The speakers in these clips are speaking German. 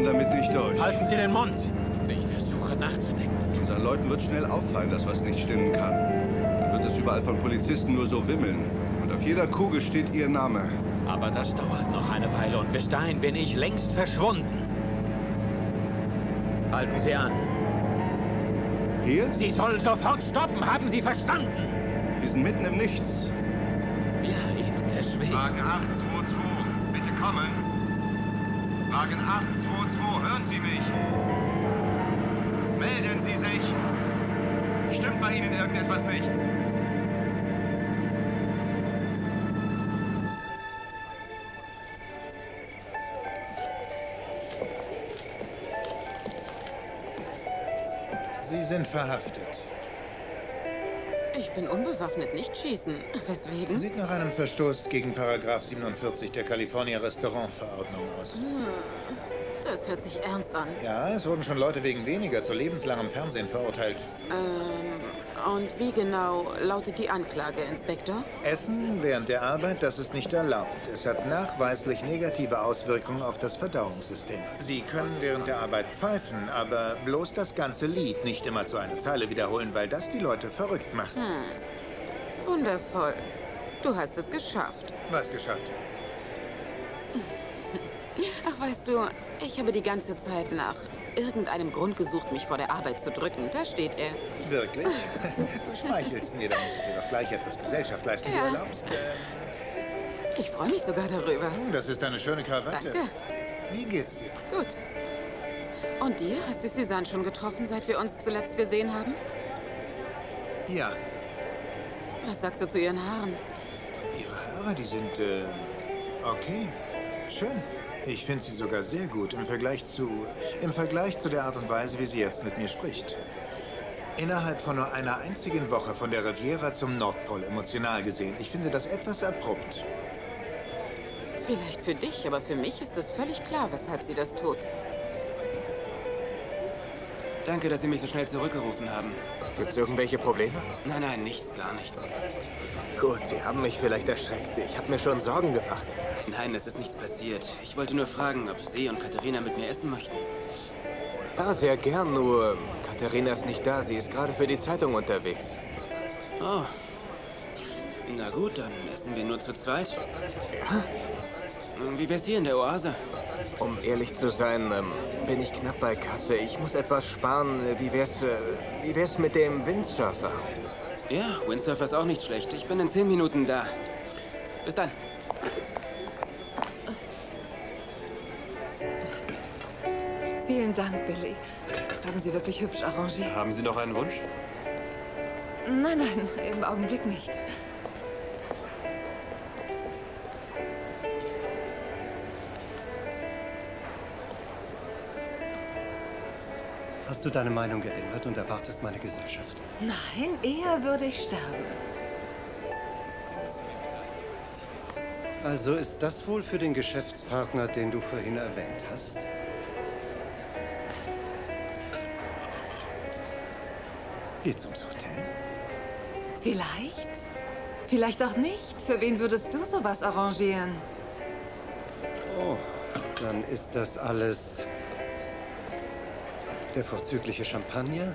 kommen damit nicht durch. Halten Sie den Mund. Ich versuche nachzudenken. Unseren Leuten wird schnell auffallen, dass was nicht stimmen kann. Dann wird es überall von Polizisten nur so wimmeln. Und auf jeder Kugel steht ihr Name. Aber das dauert noch eine Weile und bis dahin bin ich längst verschwunden. Halten Sie an. Hier? Sie sollen sofort stoppen, haben Sie verstanden? Wir sind mitten im Nichts. Ja, eben deswegen. Wagen 822, bitte kommen. Wagen 822, hören Sie mich? Melden Sie sich. Stimmt bei Ihnen irgendetwas nicht? Sie sind verhaftet. Ich bin unbewaffnet, nicht schießen. Weswegen? Sieht nach einem Verstoß gegen Paragraph 47 der California Restaurantverordnung aus. Das hört sich ernst an. Ja, es wurden schon Leute wegen weniger zu lebenslangem Fernsehen verurteilt. Ähm, und wie genau lautet die Anklage, Inspektor? Essen während der Arbeit, das ist nicht erlaubt. Es hat nachweislich negative Auswirkungen auf das Verdauungssystem. Sie können während der Arbeit pfeifen, aber bloß das ganze Lied nicht immer zu einer Zeile wiederholen, weil das die Leute verrückt macht. Wundervoll. Du hast es geschafft. Was geschafft? Ach, weißt du, ich habe die ganze Zeit nach irgendeinem Grund gesucht, mich vor der Arbeit zu drücken. Da steht er. Wirklich? Du schmeichelst mir, dann muss ich dir doch gleich etwas Gesellschaft leisten. Ja. Du erlaubst, ähm, Ich freue mich sogar darüber. das ist eine schöne Krawatte. Danke. Wie geht's dir? Gut. Und dir? Hast du Suzanne schon getroffen, seit wir uns zuletzt gesehen haben? Ja, Was sagst du zu ihren Haaren? Ihre Haare, die sind, äh, okay. Schön. Ich finde sie sogar sehr gut im Vergleich zu, im Vergleich zu der Art und Weise, wie sie jetzt mit mir spricht. Innerhalb von nur einer einzigen Woche von der Riviera zum Nordpol emotional gesehen. Ich finde das etwas abrupt. Vielleicht für dich, aber für mich ist es völlig klar, weshalb sie das tut. Danke, dass Sie mich so schnell zurückgerufen haben. Gibt's irgendwelche Probleme? Nein, nein, nichts, gar nichts. Gut, Sie haben mich vielleicht erschreckt. Ich habe mir schon Sorgen gemacht. Nein, es ist nichts passiert. Ich wollte nur fragen, ob See und Katharina mit mir essen möchten. Ja, sehr gern, nur Katharina ist nicht da. Sie ist gerade für die Zeitung unterwegs. Oh. Na gut, dann essen wir nur zu zweit. Ja? Wie wär's hier in der Oase? Um ehrlich zu sein, ähm, bin ich knapp bei Kasse. Ich muss etwas sparen. Wie wär's, äh, wie wär's mit dem Windsurfer? Ja, Windsurfer ist auch nicht schlecht. Ich bin in zehn Minuten da. Bis dann. Vielen Dank, Billy. Das haben Sie wirklich hübsch arrangiert. Haben Sie noch einen Wunsch? Nein, nein, im Augenblick nicht. Hast du deine Meinung geändert und erwartest meine Gesellschaft? Nein, eher würde ich sterben. Also ist das wohl für den Geschäftspartner, den du vorhin erwähnt hast? Geh zum Hotel. Vielleicht? Vielleicht auch nicht. Für wen würdest du sowas arrangieren? Oh, dann ist das alles der vorzügliche Champagner,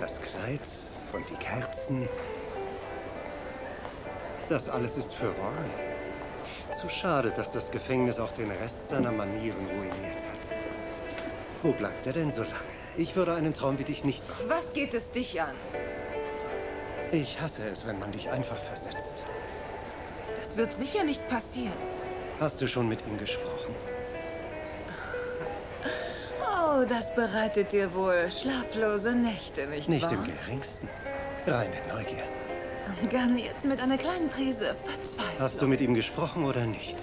das Kleid und die Kerzen. Das alles ist für Warren. Zu schade, dass das Gefängnis auch den Rest seiner Manieren ruiniert hat. Wo bleibt er denn so lange? Ich würde einen Traum wie dich nicht wagen. Was geht es dich an? Ich hasse es, wenn man dich einfach versetzt. Das wird sicher nicht passieren. Hast du schon mit ihm gesprochen? Oh, das bereitet dir wohl schlaflose Nächte, nicht, Nicht wahr? im geringsten. Reine Neugier. Garniert mit einer kleinen Prise Verzweiflung. Hast du mit ihm gesprochen oder nicht?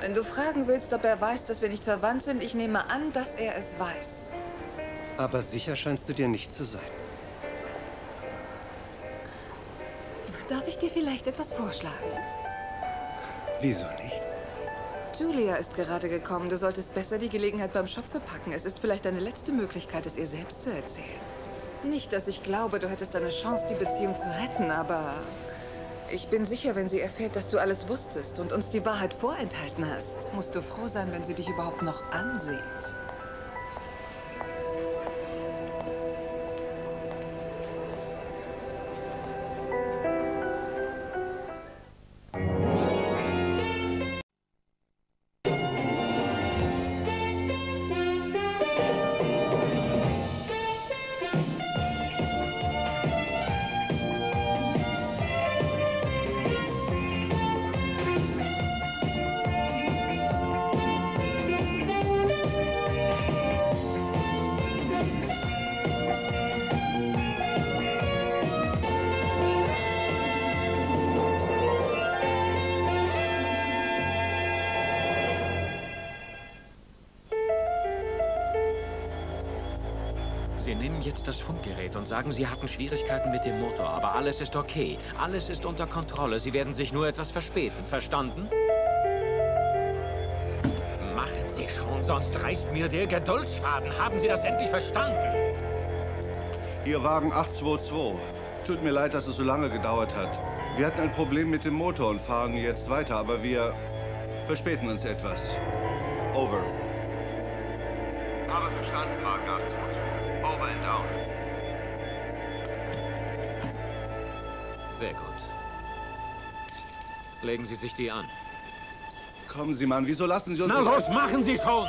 Wenn du fragen willst, ob er weiß, dass wir nicht verwandt sind, ich nehme an, dass er es weiß. Aber sicher scheinst du dir nicht zu sein. Darf ich dir vielleicht etwas vorschlagen? Wieso nicht? Julia ist gerade gekommen. Du solltest besser die Gelegenheit beim Shop verpacken. Es ist vielleicht deine letzte Möglichkeit, es ihr selbst zu erzählen. Nicht, dass ich glaube, du hättest eine Chance, die Beziehung zu retten, aber Ich bin sicher, wenn sie erfährt, dass du alles wusstest und uns die Wahrheit vorenthalten hast, musst du froh sein, wenn sie dich überhaupt noch ansieht. Sagen, Sie hatten Schwierigkeiten mit dem Motor. Aber alles ist okay. Alles ist unter Kontrolle. Sie werden sich nur etwas verspäten. Verstanden? Machen Sie schon, sonst reißt mir der Geduldsfaden. Haben Sie das endlich verstanden? Ihr Wagen 822. Tut mir leid, dass es so lange gedauert hat. Wir hatten ein Problem mit dem Motor und fahren jetzt weiter, aber wir verspäten uns etwas. Over. Habe verstanden, Wagen 822. Over and out. Sehr gut. Legen Sie sich die an. Kommen Sie, Mann, wieso lassen Sie uns Na los, machen Sie schon!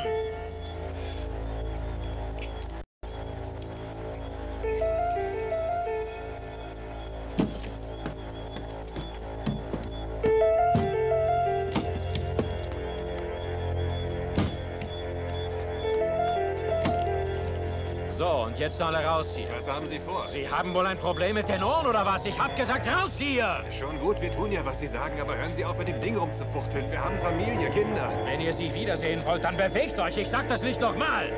Alle raus hier. Was haben Sie vor? Sie haben wohl ein Problem mit den Ohren oder was? Ich hab gesagt, raus hier! Schon gut, wir tun ja, was Sie sagen, aber hören Sie auf, mit dem Ding rumzufuchteln. Wir haben Familie, Kinder. Wenn ihr sie wiedersehen wollt, dann bewegt euch. Ich sag das nicht nochmal.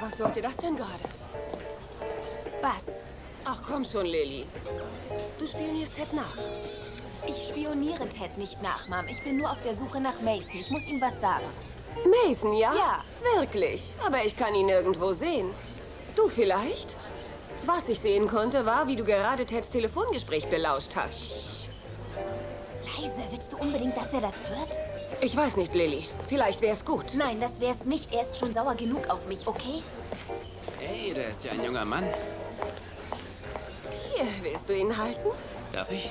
Was sollte das denn gerade? Was? Ach komm schon, Lilly. Du spionierst Ted nach. Ich spioniere Ted nicht nach, Mom. Ich bin nur auf der Suche nach Mason. Ich muss ihm was sagen. Mason, ja? Ja. Wirklich. Aber ich kann ihn nirgendwo sehen. Du vielleicht? Was ich sehen konnte, war, wie du gerade Teds Telefongespräch belauscht hast. Leise, willst du unbedingt, dass er das hört? Ich weiß nicht, Lilly. Vielleicht wär's gut. Nein, das wär's nicht. Er ist schon sauer genug auf mich, okay? Hey, der ist ja ein junger Mann. Hier, willst du ihn halten? Darf ich?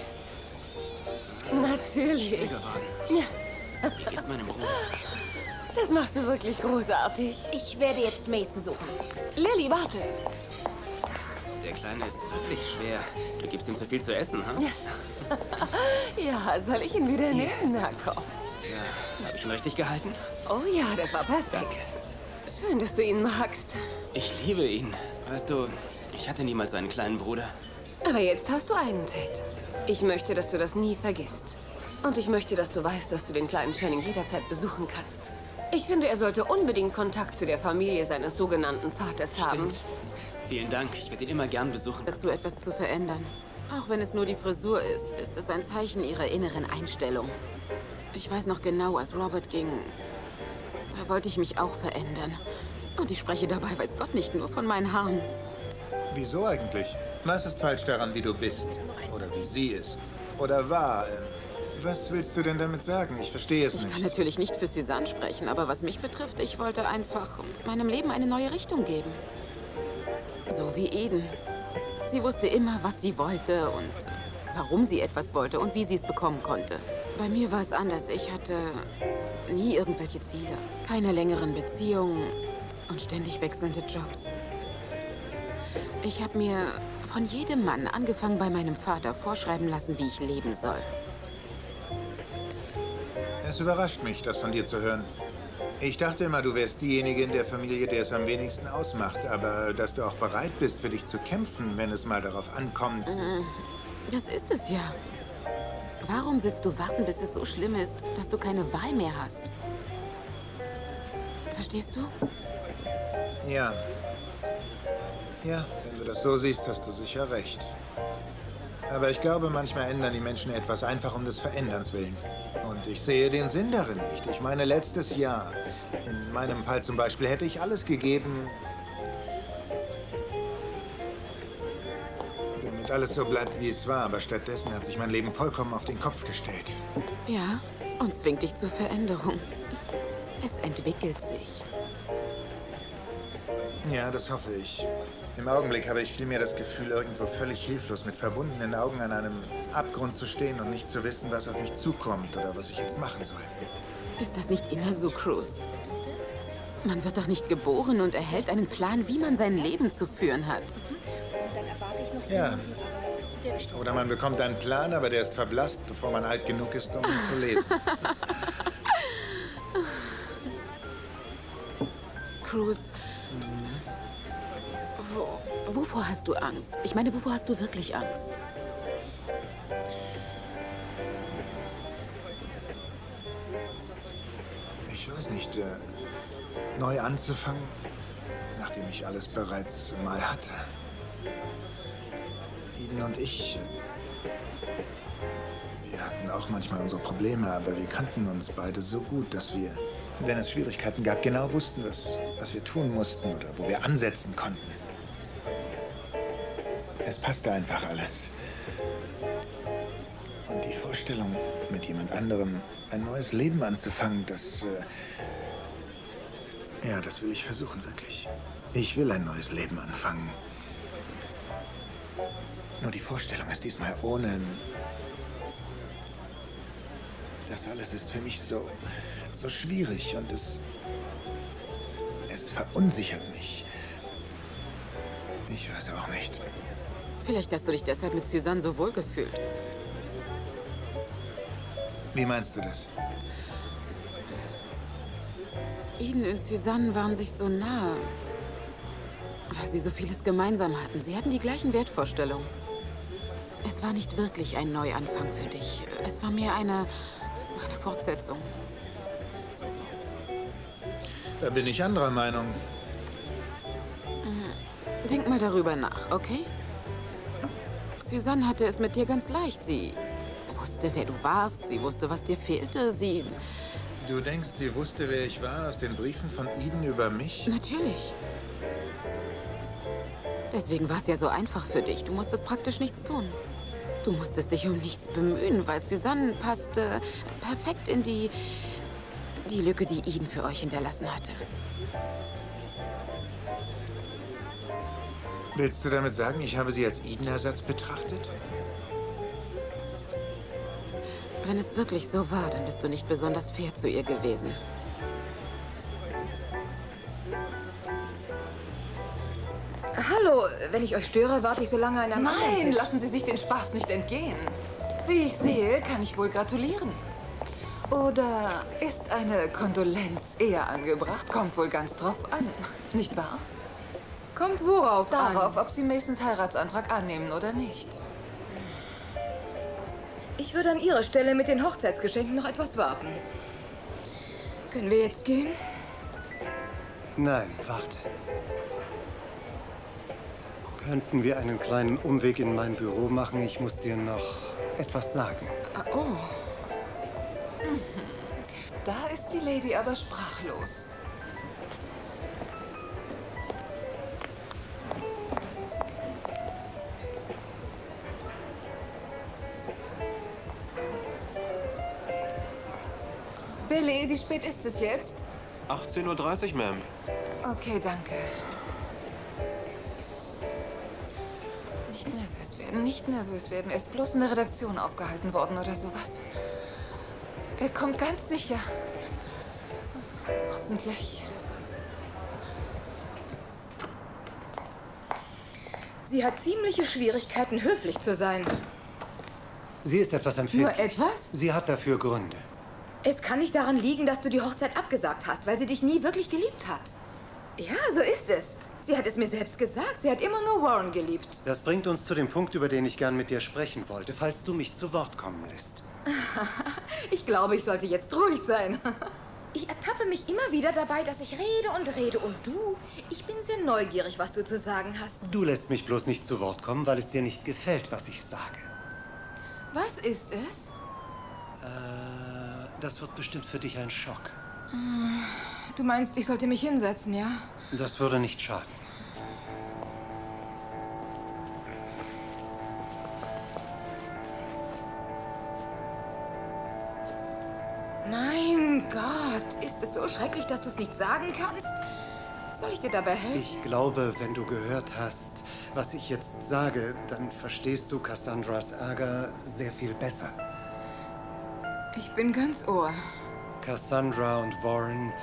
Natürlich. Schwiegerwagen. Wie geht's meinem Bruder? Das machst du wirklich großartig. Ich werde jetzt Mason suchen. Lilly, warte. Der Kleine ist wirklich schwer. Du gibst ihm zu viel zu essen, hm? Ja, soll ich ihn wieder nehmen? Na komm. Ja, habe ich ihn richtig gehalten? Oh ja, das war perfekt. Schön, dass du ihn magst. Ich liebe ihn. Weißt du, ich hatte niemals einen kleinen Bruder. Aber jetzt hast du einen, Ted. Ich möchte, dass du das nie vergisst. Und ich möchte, dass du weißt, dass du den kleinen Channing jederzeit besuchen kannst. Ich finde, er sollte unbedingt Kontakt zu der Familie seines sogenannten Vaters haben. Stimmt. Vielen Dank. Ich werde ihn immer gern besuchen. Dazu etwas zu verändern. Auch wenn es nur die Frisur ist, ist es ein Zeichen ihrer inneren Einstellung. Ich weiß noch genau, als Robert ging, da wollte ich mich auch verändern. Und ich spreche dabei, weiß Gott, nicht nur von meinen Haaren. Wieso eigentlich? Was ist falsch daran, wie du bist? Oder wie sie ist? Oder war? Ähm, Was willst du denn damit sagen? Ich verstehe es Ich kann nicht. natürlich nicht für Suzanne sprechen, aber was mich betrifft, ich wollte einfach meinem Leben eine neue Richtung geben. So wie Eden. Sie wusste immer, was sie wollte und warum sie etwas wollte und wie sie es bekommen konnte. Bei mir war es anders. Ich hatte nie irgendwelche Ziele. Keine längeren Beziehungen und ständig wechselnde Jobs. Ich habe mir von jedem Mann, angefangen bei meinem Vater, vorschreiben lassen, wie ich leben soll. Es überrascht mich, das von dir zu hören. Ich dachte immer, du wärst diejenige in der Familie, der es am wenigsten ausmacht. Aber dass du auch bereit bist, für dich zu kämpfen, wenn es mal darauf ankommt. Das ist es ja. Warum willst du warten, bis es so schlimm ist, dass du keine Wahl mehr hast? Verstehst du? Ja. Ja, wenn du das so siehst, hast du sicher recht. Aber ich glaube, manchmal ändern die Menschen etwas einfach um des Veränderns willen. Und Und ich sehe den Sinn darin nicht. Ich meine, letztes Jahr, in meinem Fall zum Beispiel, hätte ich alles gegeben, damit alles so bleibt, wie es war. Aber stattdessen hat sich mein Leben vollkommen auf den Kopf gestellt. Ja, und zwingt dich zur Veränderung. Es entwickelt sich. Ja, das hoffe ich. Im Augenblick habe ich vielmehr das Gefühl, irgendwo völlig hilflos mit verbundenen Augen an einem Abgrund zu stehen und nicht zu wissen, was auf mich zukommt oder was ich jetzt machen soll. Ist das nicht immer so, Cruz? Man wird doch nicht geboren und erhält einen Plan, wie man sein Leben zu führen hat. Ja. Oder man bekommt einen Plan, aber der ist verblasst, bevor man alt genug ist, um ihn zu lesen. Cruz, hast du Angst? Ich meine, wovor hast du wirklich Angst? Ich weiß nicht, äh, neu anzufangen, nachdem ich alles bereits mal hatte. Eden und ich, äh, wir hatten auch manchmal unsere Probleme, aber wir kannten uns beide so gut, dass wir, wenn es Schwierigkeiten gab, genau wussten, was, was wir tun mussten oder wo wir ansetzen konnten. Es passte einfach alles. Und die Vorstellung, mit jemand anderem ein neues Leben anzufangen, das... Äh ja, das will ich versuchen, wirklich. Ich will ein neues Leben anfangen. Nur die Vorstellung ist diesmal ohne... Das alles ist für mich so... so schwierig und es... Es verunsichert mich. Ich weiß auch nicht. Vielleicht hast du dich deshalb mit Suzanne so wohl gefühlt. Wie meinst du das? Eden und Suzanne waren sich so nah. Weil sie so vieles gemeinsam hatten. Sie hatten die gleichen Wertvorstellungen. Es war nicht wirklich ein Neuanfang für dich. Es war mehr eine, eine Fortsetzung. Da bin ich anderer Meinung. Denk mal darüber nach, okay? Suzanne hatte es mit dir ganz leicht. Sie wusste, wer du warst. Sie wusste, was dir fehlte. Sie... Du denkst, sie wusste, wer ich war aus den Briefen von Eden über mich? Natürlich. Deswegen war es ja so einfach für dich. Du musstest praktisch nichts tun. Du musstest dich um nichts bemühen, weil Suzanne passte perfekt in die... die Lücke, die Eden für euch hinterlassen hatte. Willst du damit sagen, ich habe sie als Eden-Ersatz betrachtet? Wenn es wirklich so war, dann bist du nicht besonders fair zu ihr gewesen. Hallo, wenn ich euch störe, warte ich so lange an einem Nein, lassen Sie sich den Spaß nicht entgehen. Wie ich sehe, kann ich wohl gratulieren. Oder ist eine Kondolenz eher angebracht? Kommt wohl ganz drauf an, nicht wahr? Kommt worauf Darauf, an? ob Sie Masons Heiratsantrag annehmen oder nicht. Ich würde an Ihrer Stelle mit den Hochzeitsgeschenken noch etwas warten. Können wir jetzt gehen? Nein, warte. Könnten wir einen kleinen Umweg in mein Büro machen? Ich muss dir noch etwas sagen. Ah, Oh. Da ist die Lady aber sprachlos. Billy, wie spät ist es jetzt? 18.30 Uhr, Ma'am. Okay, danke. Nicht nervös werden, nicht nervös werden. Er ist bloß in der Redaktion aufgehalten worden oder sowas. Er kommt ganz sicher. Hoffentlich. Sie hat ziemliche Schwierigkeiten, höflich zu sein. Sie ist etwas empfindlich. Nur etwas? Sie hat dafür Gründe. Es kann nicht daran liegen, dass du die Hochzeit abgesagt hast, weil sie dich nie wirklich geliebt hat. Ja, so ist es. Sie hat es mir selbst gesagt. Sie hat immer nur Warren geliebt. Das bringt uns zu dem Punkt, über den ich gern mit dir sprechen wollte, falls du mich zu Wort kommen lässt. Ich glaube, ich sollte jetzt ruhig sein. Ich ertappe mich immer wieder dabei, dass ich rede und rede. Und du, ich bin sehr neugierig, was du zu sagen hast. Du lässt mich bloß nicht zu Wort kommen, weil es dir nicht gefällt, was ich sage. Was ist es? Äh, Das wird bestimmt für dich ein Schock. Du meinst, ich sollte mich hinsetzen, ja? Das würde nicht schaden. Mein Gott, ist es so schrecklich, dass du es nicht sagen kannst? Soll ich dir dabei helfen? Ich glaube, wenn du gehört hast, was ich jetzt sage, dann verstehst du Cassandras Ärger sehr viel besser. Ich bin ganz Ohr. Cassandra und Warren,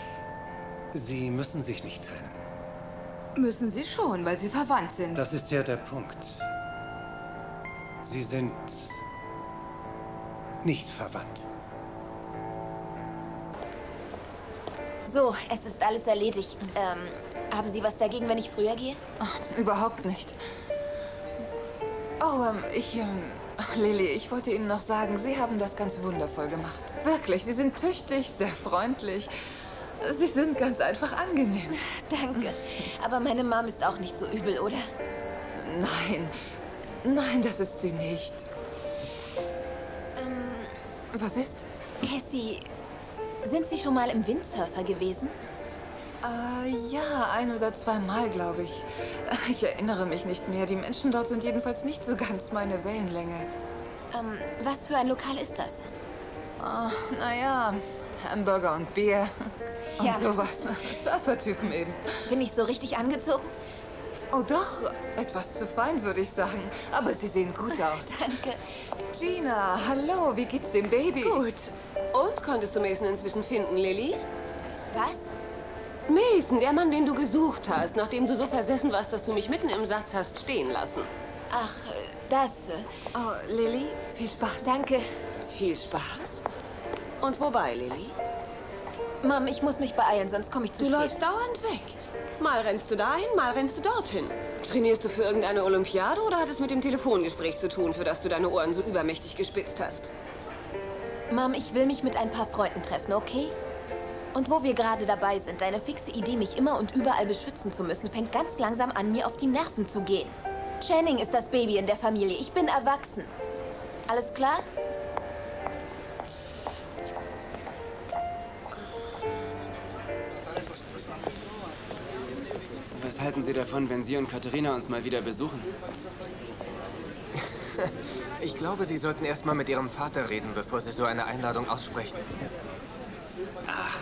sie müssen sich nicht trennen. Müssen sie schon, weil sie verwandt sind. Das ist ja der Punkt. Sie sind nicht verwandt. So, es ist alles erledigt. Ähm, haben Sie was dagegen, wenn ich früher gehe? Ach, überhaupt nicht. Oh, ähm, ich, ähm, Lilly, ich wollte Ihnen noch sagen, Sie haben das ganz wundervoll gemacht. Wirklich, Sie sind tüchtig, sehr freundlich. Sie sind ganz einfach angenehm. Danke. Aber meine Mom ist auch nicht so übel, oder? Nein, nein, das ist sie nicht. Ähm, Was ist? Cassie, sind Sie schon mal im Windsurfer gewesen? Äh, ja, ein oder zweimal, glaube ich. Ich erinnere mich nicht mehr. Die Menschen dort sind jedenfalls nicht so ganz meine Wellenlänge. Ähm, was für ein Lokal ist das? Oh, naja, Hamburger und Bier und Ja. sowas. Surfertypen eben. Bin ich so richtig angezogen? Oh doch, etwas zu fein, würde ich sagen. Aber Sie sehen gut aus. Danke. Gina, hallo, wie geht's dem Baby? Gut. Und konntest du Mason inzwischen finden, Lilly? Was? Mason, der Mann, den du gesucht hast, nachdem du so versessen warst, dass du mich mitten im Satz hast stehen lassen. Ach, äh, das. äh, Oh, Lilly, viel Spaß. Danke. Viel Spaß. Und wobei, Lilly? Mom, ich muss mich beeilen, sonst komme ich zu Du spät. läufst dauernd weg. Mal rennst du dahin, mal rennst du dorthin. Trainierst du für irgendeine Olympiade oder hat es mit dem Telefongespräch zu tun, für das du deine Ohren so übermächtig gespitzt hast? Mom, ich will mich mit ein paar Freunden treffen, okay? Und wo wir gerade dabei sind, deine fixe Idee, mich immer und überall beschützen zu müssen, fängt ganz langsam an, mir auf die Nerven zu gehen. Channing ist das Baby in der Familie. Ich bin erwachsen. Alles klar? Was halten Sie davon, wenn Sie und Katharina uns mal wieder besuchen? Ich glaube, Sie sollten erst mal mit Ihrem Vater reden, bevor Sie so eine Einladung aussprechen. Ach,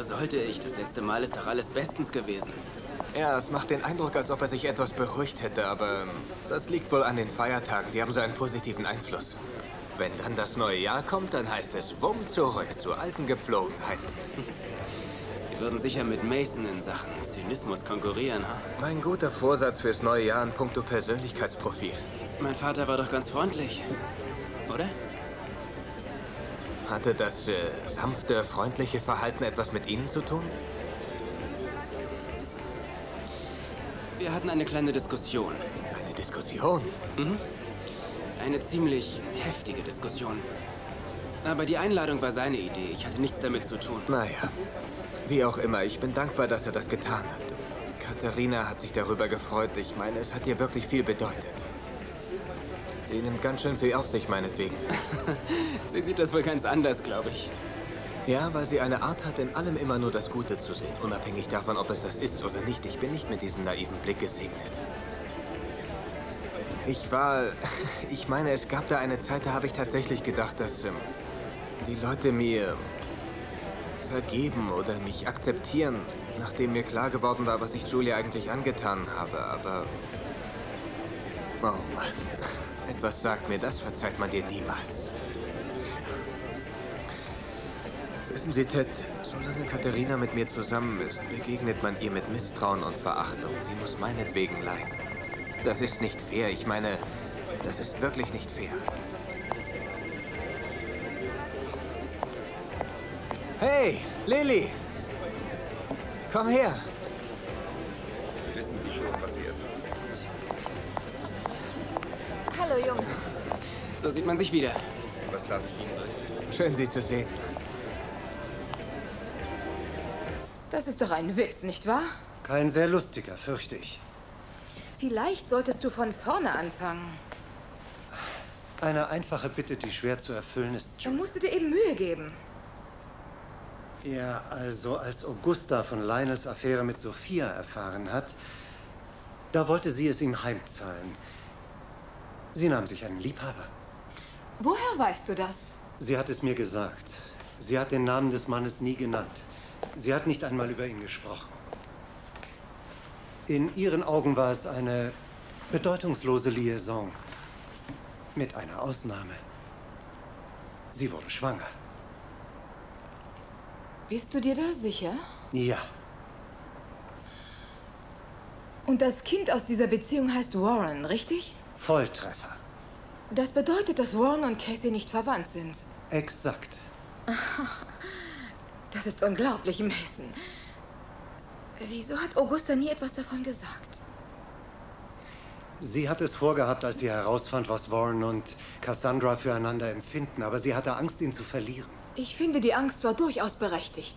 wieso sollte ich? Das letzte Mal ist doch alles bestens gewesen. Ja, es macht den Eindruck, als ob er sich etwas beruhigt hätte, aber das liegt wohl an den Feiertagen. Die haben so einen positiven Einfluss. Wenn dann das neue Jahr kommt, dann heißt es Wumm zurück zu alten Gepflogenheiten. Sie würden sicher mit Mason in Sachen Zynismus konkurrieren, ha? Mein guter Vorsatz fürs neue Jahr in puncto Persönlichkeitsprofil. Mein Vater war doch ganz freundlich, oder? Hatte das äh, sanfte, freundliche Verhalten etwas mit Ihnen zu tun? Wir hatten eine kleine Diskussion. Eine Diskussion? Mhm. Eine ziemlich heftige Diskussion. Aber die Einladung war seine Idee. Ich hatte nichts damit zu tun. Naja, wie auch immer, ich bin dankbar, dass er das getan hat. Katharina hat sich darüber gefreut. Ich meine, es hat ihr wirklich viel bedeutet. Sie nimmt ganz schön viel auf sich, meinetwegen. Sie sieht das wohl ganz anders, glaube ich. Ja, weil sie eine Art hat, in allem immer nur das Gute zu sehen. Unabhängig davon, ob es das ist oder nicht. Ich bin nicht mit diesem naiven Blick gesegnet. Ich war... Ich meine, es gab da eine Zeit, da habe ich tatsächlich gedacht, dass ähm, die Leute mir vergeben oder mich akzeptieren, nachdem mir klar geworden war, was ich Julia eigentlich angetan habe. Aber... Oh Mann. Etwas sagt mir, das verzeiht man dir niemals. Wissen Sie, Ted, solange Katharina mit mir zusammen ist, begegnet man ihr mit Misstrauen und Verachtung. Sie muss meinetwegen leiden. Das ist nicht fair. Ich meine, das ist wirklich nicht fair. Hey, Lilly! Komm her! So sieht man sich wieder. Was darf ich Ihnen bringen? Schön, Sie zu sehen. Das ist doch ein Witz, nicht wahr? Kein sehr lustiger, fürchte ich. Vielleicht solltest du von vorne anfangen. Eine einfache Bitte, die schwer zu erfüllen ist. Dann musst du dir eben Mühe geben. Ja, also als Augusta von Lionels Affäre mit Sophia erfahren hat, da wollte sie es ihm heimzahlen. Sie nahm sich einen Liebhaber. Woher weißt du das? Sie hat es mir gesagt. Sie hat den Namen des Mannes nie genannt. Sie hat nicht einmal über ihn gesprochen. In ihren Augen war es eine bedeutungslose Liaison. Mit einer Ausnahme. Sie wurde schwanger. Bist du dir da sicher? Ja, Und das Kind aus dieser Beziehung heißt Warren, richtig? Volltreffer. Das bedeutet, dass Warren und Casey nicht verwandt sind. Exakt. Das ist unglaublich, Mason. Wieso hat Augusta nie etwas davon gesagt? Sie hat es vorgehabt, als sie herausfand, was Warren und Cassandra füreinander empfinden, aber sie hatte Angst, ihn zu verlieren. Ich finde, die Angst war durchaus berechtigt.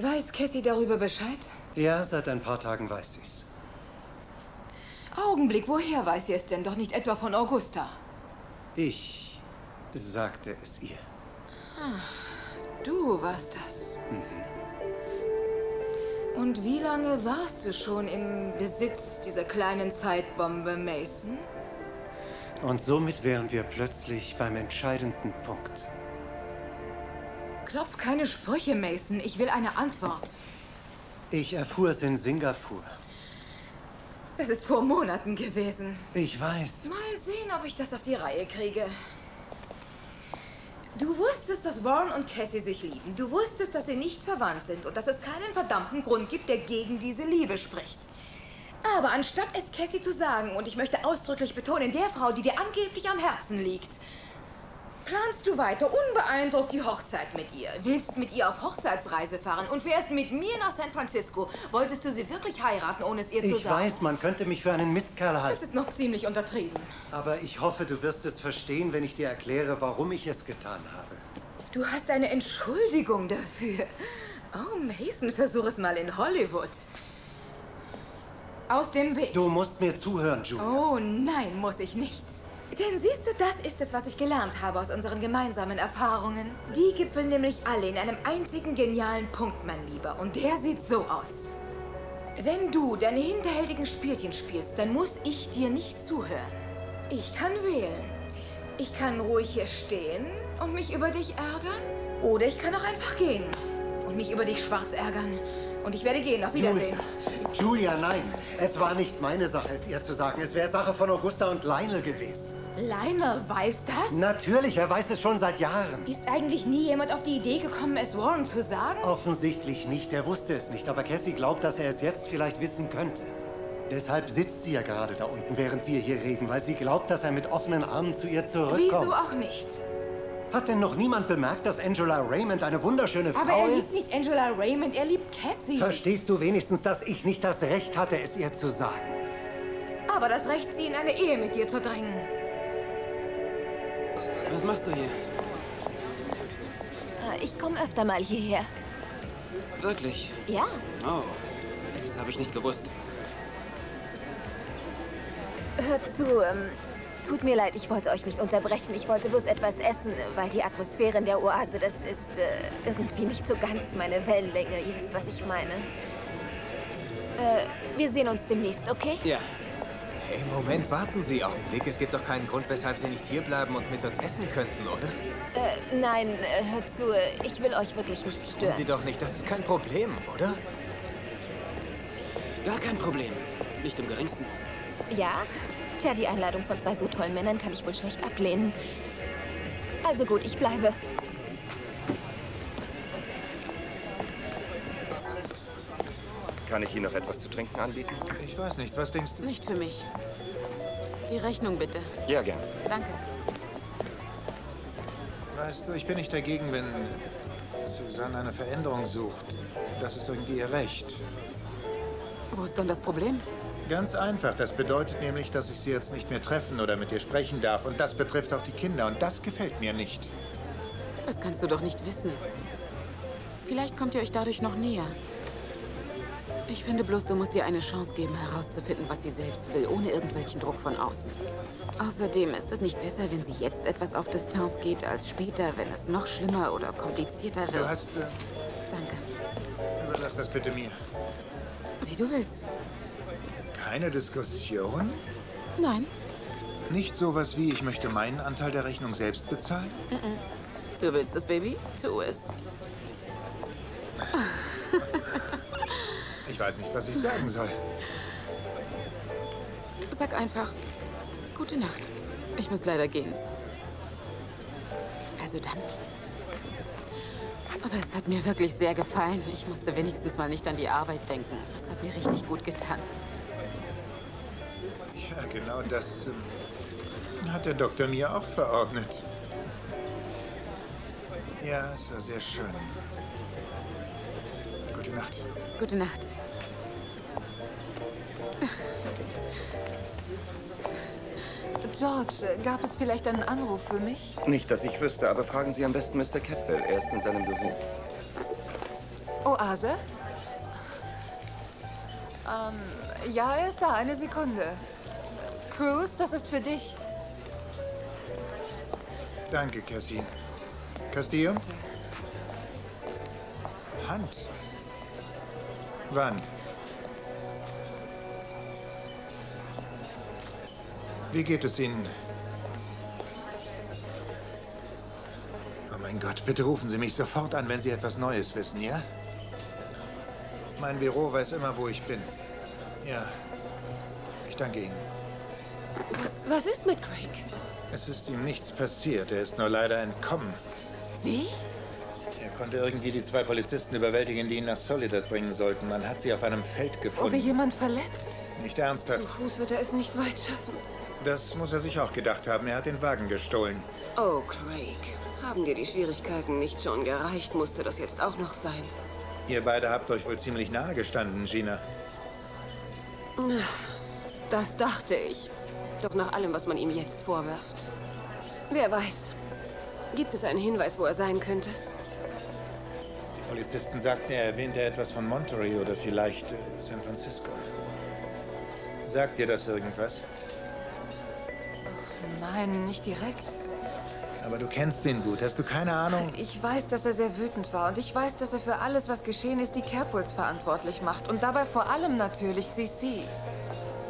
Weiß Cassie darüber Bescheid? Ja, seit ein paar Tagen weiß sie's. Augenblick, woher weiß sie es denn? Doch nicht etwa von Augusta. Ich sagte es ihr. Ah, du warst das. Und wie lange warst du schon im Besitz dieser kleinen Zeitbombe, Mason? Und somit wären wir plötzlich beim entscheidenden Punkt. Klopf keine Sprüche, Mason. Ich will eine Antwort. Ich erfuhr es in Singapur. Das ist vor Monaten gewesen. Ich weiß. Mal sehen, ob ich das auf die Reihe kriege. Du wusstest, dass Warren und Cassie sich lieben. Du wusstest, dass sie nicht verwandt sind und dass es keinen verdammten Grund gibt, der gegen diese Liebe spricht. Aber anstatt es Cassie zu sagen, und ich möchte ausdrücklich betonen, der Frau, die dir angeblich am Herzen liegt, planst du weiter unbeeindruckt die Hochzeit mit ihr, willst mit ihr auf Hochzeitsreise fahren und fährst mit mir nach San Francisco. Wolltest du sie wirklich heiraten, ohne es ihr zu Ich sagen? weiß, man könnte mich für einen Mistkerl Das halten. ist noch ziemlich untertrieben. Aber ich hoffe, du wirst es verstehen, wenn ich dir erkläre, warum ich es getan habe. Du hast eine Entschuldigung dafür. Oh, Mason, versuch es mal in Hollywood. Aus dem Weg. Du musst mir zuhören, Julia. Oh nein, muss ich nicht. Denn siehst du, das ist es, was ich gelernt habe aus unseren gemeinsamen Erfahrungen. Die gipfeln nämlich alle in einem einzigen genialen Punkt, mein Lieber. Und der sieht so aus. Wenn du deine hinterhältigen Spielchen spielst, dann muss ich dir nicht zuhören. Ich kann wählen. Ich kann ruhig hier stehen und mich über dich ärgern. Oder ich kann auch einfach gehen und mich über dich schwarz ärgern. Und ich werde gehen. Auf Wiedersehen. Julia, nein. Es war nicht meine Sache, es ihr zu sagen. Es wäre Sache von Augusta und Lionel gewesen. Lionel weiß das? Natürlich, er weiß es schon seit Jahren. Ist eigentlich nie jemand auf die Idee gekommen, es Warren zu sagen? Offensichtlich nicht, er wusste es nicht. Aber Cassie glaubt, dass er es jetzt vielleicht wissen könnte. Deshalb sitzt sie ja gerade da unten, während wir hier reden, weil sie glaubt, dass er mit offenen Armen zu ihr zurückkommt. Wieso auch nicht? Hat denn noch niemand bemerkt, dass Angela Raymond eine wunderschöne Aber Frau er ist? liebt nicht Angela Raymond, er liebt Cassie. Verstehst du wenigstens, dass ich nicht das Recht hatte, es ihr zu sagen? Aber das Recht, sie in eine Ehe mit dir zu drängen. Was machst du hier? Äh, Ich komme öfter mal hierher. Wirklich? Ja, Oh, das habe ich nicht gewusst. hört zu. Ähm, tut mir leid, ich wollte euch nicht unterbrechen. Ich wollte bloß etwas essen, weil die Atmosphäre in der Oase, das ist äh, irgendwie nicht so ganz meine Wellenlänge. Ihr wisst, was ich meine. Äh, wir sehen uns demnächst, okay? Ja. Hey, Moment, warten Sie Augenblick. Es gibt doch keinen Grund, weshalb Sie nicht hierbleiben und mit uns essen könnten, oder? Äh, nein, äh, hört zu. Ich will euch wirklich nicht Tun stören. Sie doch nicht, das ist kein Problem, oder? Gar kein Problem. Nicht im geringsten. Ja? Tja, die Einladung von zwei so tollen Männern kann ich wohl schlecht ablehnen. Also gut, ich bleibe. Kann ich Ihnen noch etwas zu trinken anbieten? Ich weiß nicht, was denkst du? Nicht für mich. Die Rechnung bitte. Ja, gern. Danke. Weißt du, ich bin nicht dagegen, wenn Susanne eine Veränderung sucht. Das ist irgendwie ihr Recht. Wo ist dann das Problem? Ganz einfach. Das bedeutet nämlich, dass ich sie jetzt nicht mehr treffen oder mit ihr sprechen darf. Und das betrifft auch die Kinder. Und das gefällt mir nicht. Das kannst du doch nicht wissen. Vielleicht kommt ihr euch dadurch noch näher. Ich finde bloß, du musst ihr eine Chance geben, herauszufinden, was sie selbst will, ohne irgendwelchen Druck von außen. Außerdem ist es nicht besser, wenn sie jetzt etwas auf Distanz geht, als später, wenn es noch schlimmer oder komplizierter wird. Du hast... Äh, Danke. Überlass das bitte mir. Wie du willst. Keine Diskussion? Nein. Nicht sowas wie, ich möchte meinen Anteil der Rechnung selbst bezahlen? Mm -mm. Du willst es, Baby? Tu es. Ich weiß nicht, was ich sagen soll. Sag einfach, gute Nacht. Ich muss leider gehen. Also dann. Aber es hat mir wirklich sehr gefallen. Ich musste wenigstens mal nicht an die Arbeit denken. Das hat mir richtig gut getan. Ja, genau das äh, hat der Doktor mir auch verordnet. Ja, es war sehr schön. Gute Nacht. Gute Nacht. George, gab es vielleicht einen Anruf für mich? Nicht, dass ich wüsste, aber fragen Sie am besten Mr. Catwell. Er ist in seinem Büro. Oase? Ähm, ja, er ist da. Eine Sekunde. Cruz, das ist für dich. Danke, Cassie. Castillo? Hand. Wann? Wie geht es Ihnen? Oh mein Gott, bitte rufen Sie mich sofort an, wenn Sie etwas Neues wissen, ja? Mein Büro weiß immer, wo ich bin. Ja. Ich danke Ihnen. Was, was ist mit Craig? Es ist ihm nichts passiert. Er ist nur leider entkommen. Wie? Er konnte irgendwie die zwei Polizisten überwältigen, die ihn nach Soledad bringen sollten. Man hat sie auf einem Feld gefunden. Wurde jemand verletzt? Nicht ernsthaft. Zu Fuß wird er es nicht weit schaffen. Das muss er sich auch gedacht haben. Er hat den Wagen gestohlen. Oh, Craig. Haben dir die Schwierigkeiten nicht schon gereicht? Musste das jetzt auch noch sein? Ihr beide habt euch wohl ziemlich nahe gestanden, Gina. Das dachte ich. Doch nach allem, was man ihm jetzt vorwirft. Wer weiß. Gibt es einen Hinweis, wo er sein könnte? Die Polizisten sagten, er erwähnte etwas von Monterey oder vielleicht äh, San Francisco. Sagt dir das irgendwas? Nein, nicht direkt. Aber du kennst ihn gut. Hast du keine Ahnung? Ich weiß, dass er sehr wütend war. Und ich weiß, dass er für alles, was geschehen ist, die Capwells verantwortlich macht. Und dabei vor allem natürlich CC.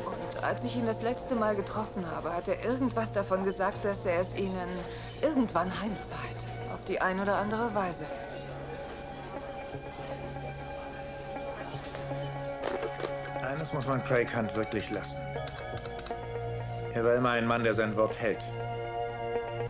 Und als ich ihn das letzte Mal getroffen habe, hat er irgendwas davon gesagt, dass er es ihnen irgendwann heimzahlt. Auf die ein oder andere Weise. Eines muss man Craig Hunt wirklich lassen. Er war immer ein Mann, der sein Wort hält.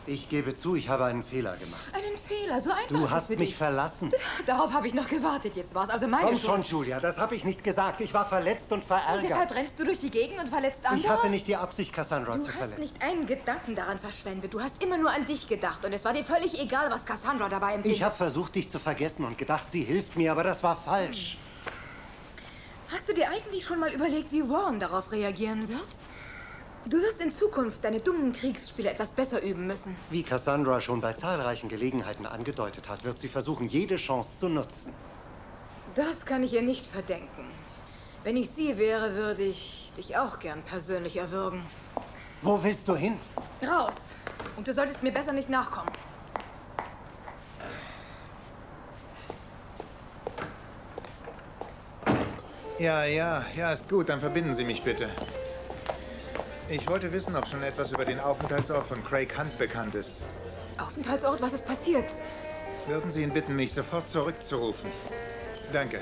Ich gebe zu, ich habe einen Fehler gemacht. Einen Fehler, so einfach Du hast mich dich. verlassen. Darauf habe ich noch gewartet. Jetzt war es also meine Komm Schuld. schon, Julia, das habe ich nicht gesagt. Ich war verletzt und Und deshalb verärgert. rennst du durch die Gegend und verletzt andere? Ich hatte nicht die Absicht, Cassandra Du zu hast verletzen. nicht einen Gedanken daran verschwendet. Du hast immer nur an dich gedacht. Und es war dir völlig egal, was Cassandra dabei empfindet. Ich habe versucht, dich zu vergessen und gedacht, sie hilft mir, aber das war falsch. Hast du dir eigentlich schon mal überlegt, wie Ron darauf reagieren wird? Du wirst in Zukunft deine dummen Kriegsspiele etwas besser üben müssen. Wie Cassandra schon bei zahlreichen Gelegenheiten angedeutet hat, wird sie versuchen, jede Chance zu nutzen. Das kann ich ihr nicht verdenken. Wenn ich sie wäre, würde ich dich auch gern persönlich erwürgen. Wo willst du hin? Raus! Und du solltest mir besser nicht nachkommen. Ja, ja, ja, ist gut. Dann verbinden Sie mich bitte. Ich wollte wissen, ob schon etwas über den Aufenthaltsort von Craig Hunt bekannt ist. Aufenthaltsort, was ist passiert? Würden Sie ihn bitten, mich sofort zurückzurufen? Danke.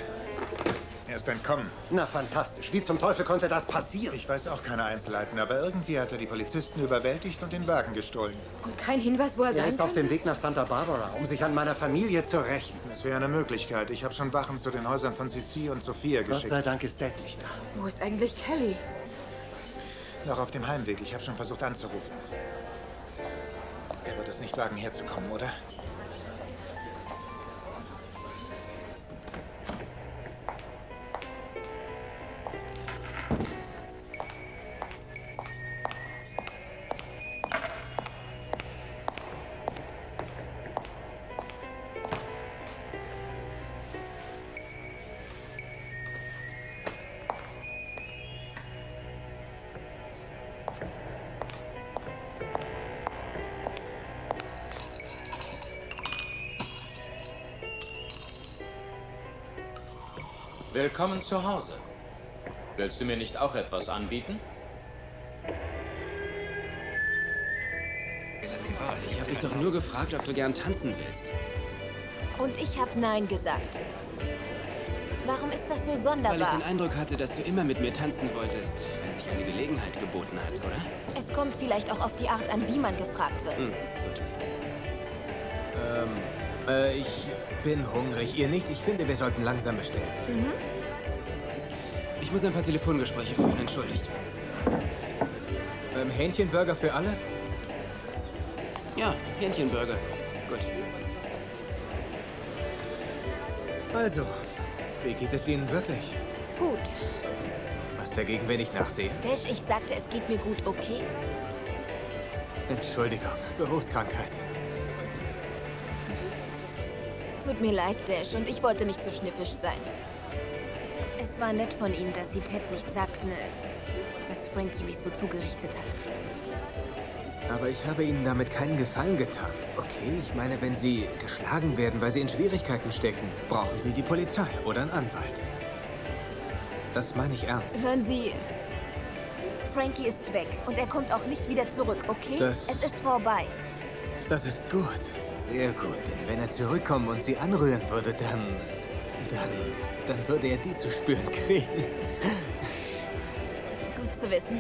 Er ist entkommen. Na, fantastisch. Wie zum Teufel konnte das passieren? Ich weiß auch keine Einzelheiten, aber irgendwie hat er die Polizisten überwältigt und den Wagen gestohlen. Und kein Hinweis, wo er, Er sein ist auf könnte? dem Weg nach Santa Barbara, um sich an meiner Familie zu rächen. Das wäre eine Möglichkeit. Ich habe schon Wachen zu den Häusern von Cici und Sophia Gott geschickt. sei Dank ist Dad nicht da. Wo ist eigentlich Kelly? Noch auf dem Heimweg. Ich habe schon versucht anzurufen. Er wird es nicht wagen, herzukommen, oder? Willkommen zu Hause. Willst du mir nicht auch etwas anbieten? Ich habe dich doch nur gefragt, ob du gern tanzen willst. Und ich habe Nein gesagt. Warum ist das so Weil ich sonderbar? den Eindruck hatte, dass du immer mit mir tanzen wolltest, wenn sich eine Gelegenheit geboten hat, oder? Es kommt vielleicht auch auf die Art an, wie man gefragt wird. Hm. Ähm, äh, ich bin hungrig. Ihr nicht? Ich finde, wir sollten langsam bestellen. Mhm. Ich muss ein paar Telefongespräche führen, entschuldigt. Ähm, Hähnchenburger für alle? Ja, Hähnchenburger. Gut. Also, wie geht es Ihnen wirklich? Gut. Was dagegen, wenn ich nachsehe? Dash, ich sagte, es geht mir gut, okay? Entschuldigung, Berufskrankheit. Tut mir leid, Dash, und ich wollte nicht so schnippisch sein. Es war nett von Ihnen, dass Sie Ted nicht sagten, dass Frankie mich so zugerichtet hat. Aber ich habe Ihnen damit keinen Gefallen getan. Okay, ich meine, wenn Sie geschlagen werden, weil Sie in Schwierigkeiten stecken, brauchen Sie die Polizei oder einen Anwalt. Das meine ich ernst. Hören Sie, Frankie ist weg und er kommt auch nicht wieder zurück, okay? Das- Es ist vorbei. Das ist gut. Sehr gut. Denn wenn er zurückkommen und Sie anrühren würde, dann... Dann... Dann würde er die zu spüren kriegen. Gut zu wissen.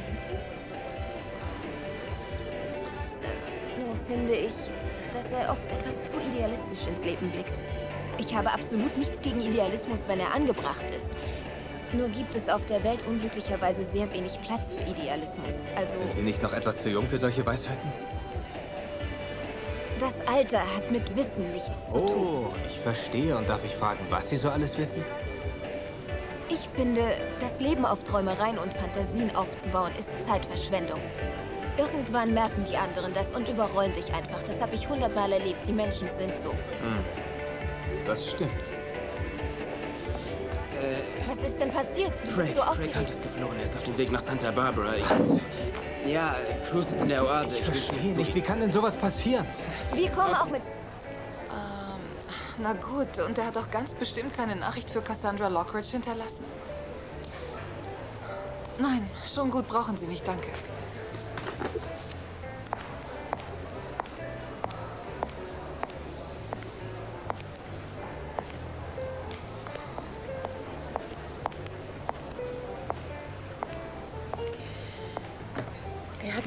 Nur finde ich, dass er oft etwas zu idealistisch ins Leben blickt. Ich habe absolut nichts gegen Idealismus, wenn er angebracht ist. Nur gibt es auf der Welt unglücklicherweise sehr wenig Platz für Idealismus. Also, Sind Sie nicht noch etwas zu jung für solche Weisheiten? Das Alter hat mit Wissen nichts zu tun. Oh, ich verstehe. Und darf ich fragen, was Sie so alles wissen? Ich finde, das Leben auf Träumereien und Fantasien aufzubauen, ist Zeitverschwendung. Irgendwann merken die anderen das und überrollen dich einfach. Das habe ich hundertmal erlebt. Die Menschen sind so. Hm. Das stimmt. Was ist denn passiert? Bist so Craig aufgeregt. Hunt ist geflohen. Er ist auf dem Weg nach Santa Barbara. Ich, Ja, Cruz ist in der Oase. Ich verstehe nicht. Wie kann denn sowas passieren? Wir kommen auch mit. Ähm, na gut, und er hat doch ganz bestimmt keine Nachricht für Cassandra Lockridge hinterlassen. Nein, schon gut, brauchen Sie nicht, danke.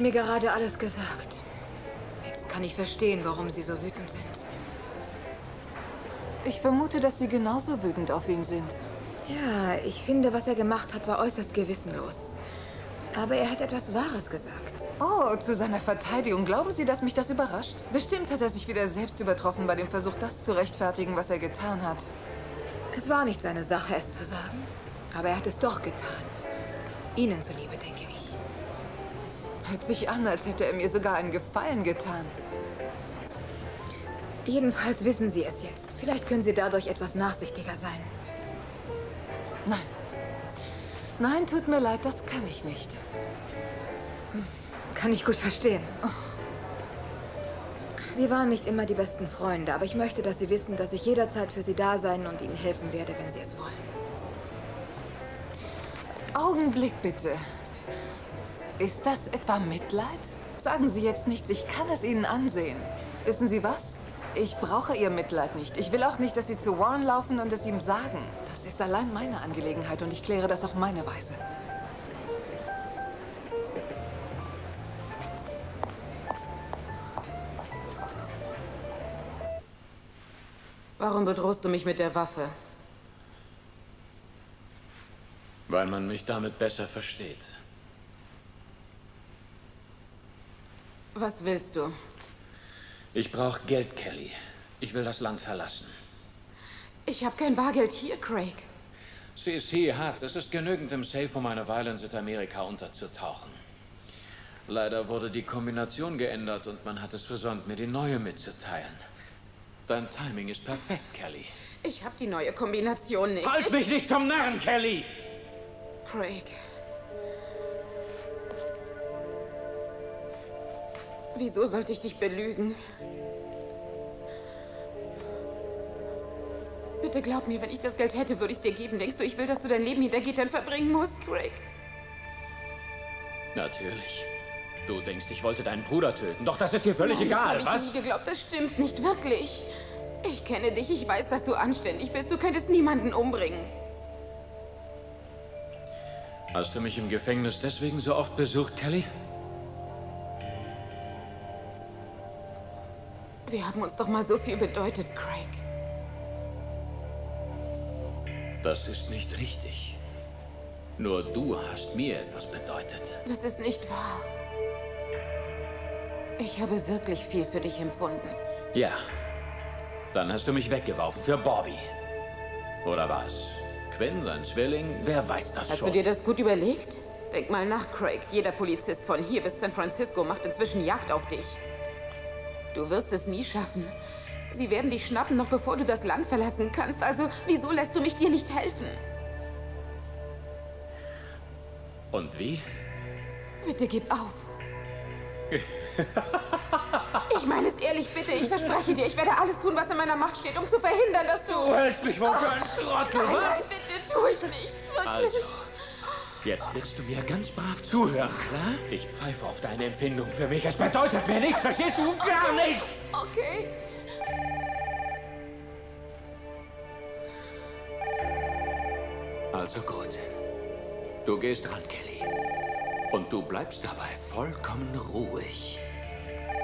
Mir gerade alles gesagt. Jetzt kann ich verstehen, warum Sie so wütend sind. Ich vermute, dass Sie genauso wütend auf ihn sind. Ja, ich finde, was er gemacht hat, war äußerst gewissenlos. Aber er hat etwas Wahres gesagt. Oh, zu seiner Verteidigung. Glauben Sie, dass mich das überrascht? Bestimmt hat er sich wieder selbst übertroffen bei dem Versuch, das zu rechtfertigen, was er getan hat. Es war nicht seine Sache, es zu sagen. Aber er hat es doch getan. Ihnen zuliebe, denke ich. Hört sich an, als hätte er mir sogar einen Gefallen getan. Jedenfalls wissen Sie es jetzt. Vielleicht können Sie dadurch etwas nachsichtiger sein. Nein. Nein, tut mir leid, das kann ich nicht. Kann ich gut verstehen. Wir waren nicht immer die besten Freunde, aber ich möchte, dass Sie wissen, dass ich jederzeit für Sie da sein und Ihnen helfen werde, wenn Sie es wollen. Augenblick bitte. Ist das etwa Mitleid? Sagen Sie jetzt nichts, ich kann es Ihnen ansehen. Wissen Sie was? Ich brauche Ihr Mitleid nicht. Ich will auch nicht, dass Sie zu Warren laufen und es ihm sagen. Das ist allein meine Angelegenheit und ich kläre das auf meine Weise. Warum bedrohst du mich mit der Waffe? Weil man mich damit besser versteht. Was willst du? Ich brauche Geld, Kelly. Ich will das Land verlassen. Ich habe kein Bargeld hier, Craig. CC hat. Es ist genügend im Safe, um eine Weile in Südamerika unterzutauchen. Leider wurde die Kombination geändert und man hat es versäumt, mir die neue mitzuteilen. Dein Timing ist perfekt, Kelly. Ich habe die neue Kombination nicht. Halt ich... mich nicht zum Narren, Kelly! Craig. Wieso sollte ich dich belügen? Bitte glaub mir, wenn ich das Geld hätte, würde ich es dir geben. Denkst du, ich will, dass du dein Leben hinter Gittern verbringen musst, Craig? Natürlich. Du denkst, ich wollte deinen Bruder töten. Doch das ist dir völlig Nein, egal, das was? habe ich nie geglaubt. Das stimmt nicht wirklich. Ich kenne dich. Ich weiß, dass du anständig bist. Du könntest niemanden umbringen. Hast du mich im Gefängnis deswegen so oft besucht, Kelly? Wir haben uns doch mal so viel bedeutet, Craig. Das ist nicht richtig. Nur du hast mir etwas bedeutet. Das ist nicht wahr. Ich habe wirklich viel für dich empfunden. Ja. Dann hast du mich weggeworfen für Bobby. Oder was? Quinn, sein Zwilling? Wer weiß das Hast schon? du dir das gut überlegt? Denk mal nach, Craig. Jeder Polizist von hier bis San Francisco macht inzwischen Jagd auf dich. Du wirst es nie schaffen. Sie werden dich schnappen, noch bevor du das Land verlassen kannst. Also, wieso lässt du mich dir nicht helfen? Und wie? Bitte gib auf. Ich meine es ehrlich, bitte. Ich verspreche dir, ich werde alles tun, was in meiner Macht steht, um zu verhindern, dass du... Du hältst mich wohl für einen Trottel, nein, was? Nein, bitte, tu ich nicht. Wirklich. Also, jetzt wirst du mir ganz brav zuhören, klar? Ich pfeife auf deine Empfindung für mich. Es bedeutet mir nichts, verstehst du? Gar nichts! Okay. Also gut. Du gehst ran, Kelly. Und du bleibst dabei vollkommen ruhig.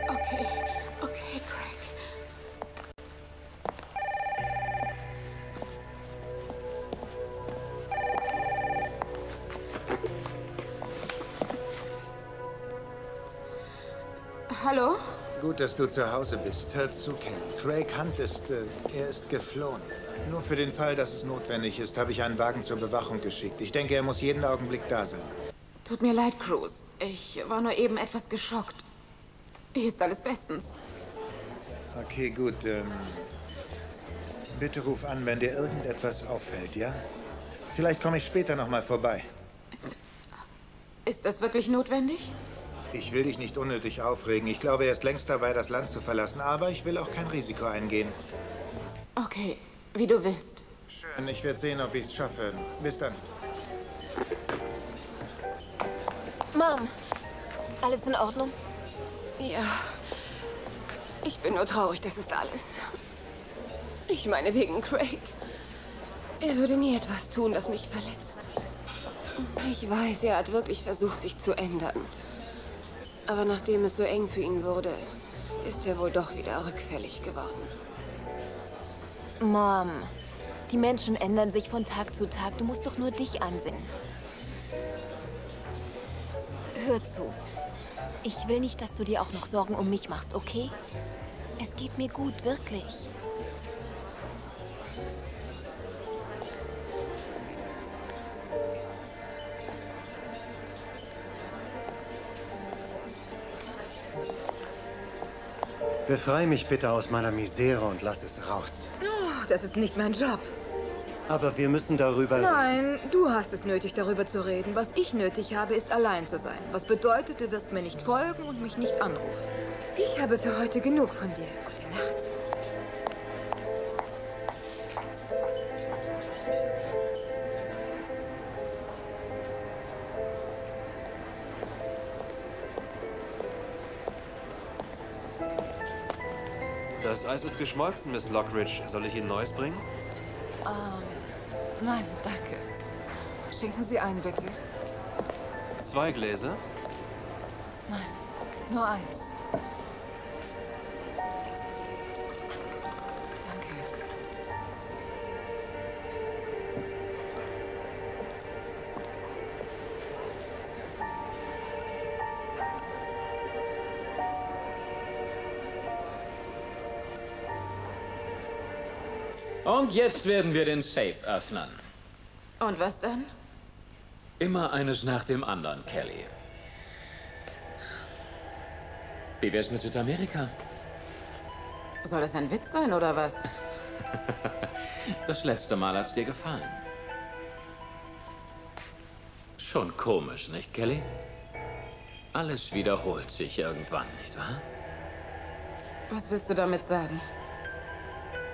Okay, okay, Craig. Hallo? Gut, dass du zu Hause bist. Hör zu, Kelly. Craig Hunt ist, äh, er ist geflohen. Nur für den Fall, dass es notwendig ist, habe ich einen Wagen zur Bewachung geschickt. Ich denke, er muss jeden Augenblick da sein. Tut mir leid, Cruz. Ich war nur eben etwas geschockt. Hier ist alles bestens. Okay, gut. Ähm, bitte ruf an, wenn dir irgendetwas auffällt, ja? Vielleicht komme ich später noch mal vorbei. Ist das wirklich notwendig? Ich will dich nicht unnötig aufregen. Ich glaube, er ist längst dabei, das Land zu verlassen, aber ich will auch kein Risiko eingehen. Okay, wie du willst. Schön, ich werde sehen, ob ich es schaffe. Bis dann. Mom, alles in Ordnung? Ja. Ich bin nur traurig, das ist alles. Ich meine wegen Craig. Er würde nie etwas tun, das mich verletzt. Ich weiß, er hat wirklich versucht, sich zu ändern. Aber nachdem es so eng für ihn wurde, ist er wohl doch wieder rückfällig geworden. Mom, die Menschen ändern sich von Tag zu Tag. Du musst doch nur dich ansehen. Hör zu. Ich will nicht, dass du dir auch noch Sorgen um mich machst, okay? Es geht mir gut, wirklich. Befrei mich bitte aus meiner Misere und lass es raus. Oh, das ist nicht mein Job. Aber wir müssen darüber... Nein, du hast es nötig, darüber zu reden. Was ich nötig habe, ist allein zu sein. Was bedeutet, du wirst mir nicht folgen und mich nicht anrufen. Ich habe für heute genug von dir. Gute Nacht. Eis ist geschmolzen, Miss Lockridge. Soll ich Ihnen Neues bringen? Ähm, nein, danke. Schenken Sie ein, bitte. Zwei Gläser? Nein, nur eins. Und jetzt werden wir den Safe öffnen. Und was dann? Immer eines nach dem anderen, Kelly. Wie wär's mit Südamerika? Soll das ein Witz sein oder was? Das letzte Mal hat's dir gefallen. Schon komisch, nicht, Kelly? Alles wiederholt sich irgendwann, nicht wahr? Was willst du damit sagen?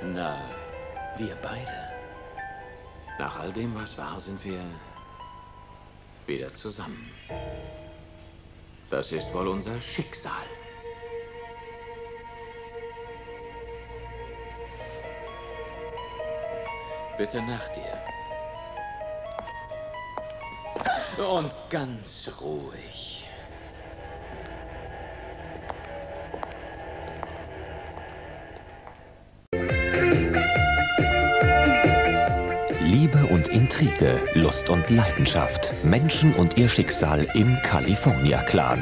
Na, wir beide. Nach all dem, was war, sind wir wieder zusammen. Das ist wohl unser Schicksal. Bitte nach dir. Und ganz ruhig. Intrige, Lust und Leidenschaft, Menschen und ihr Schicksal im California Clan.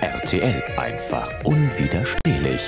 RTL einfach unwiderstehlich.